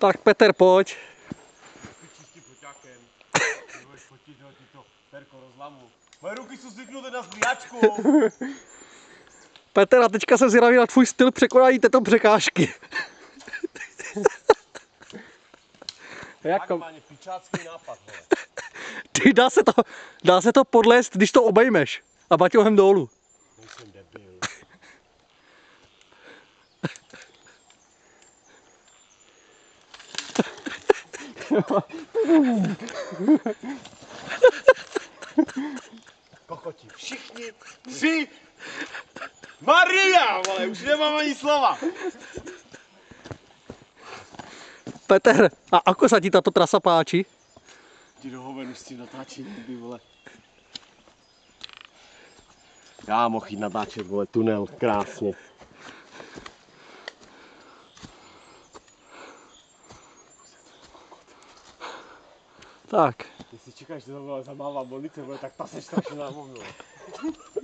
Tak Petr, pojď. čistým foťákem. Nebudeš fotit jo, ty to perko rozlamu. Moje ruky jsou zvyknuté na zbíjačku. Petr, a teďka se zvědavý na tvůj styl překonají této překážky. Jak to? Maximálně pičácký nápad, vole. Ty, dá se to, dá se to podlézt, když to obejmeš. A baťohem dolů. Kokoti, všichni tři Maria, vole, už nemám ani slova. Petr, a ako sa ti táto trasa páči? Ti do hovenu s tím natáčením, ty vole. Já mohl jít natáčet, vole, tunel, krásně. Tak, Jestli čekáš, že to vole zamává bolice, vole, tak ta se strašně námovno.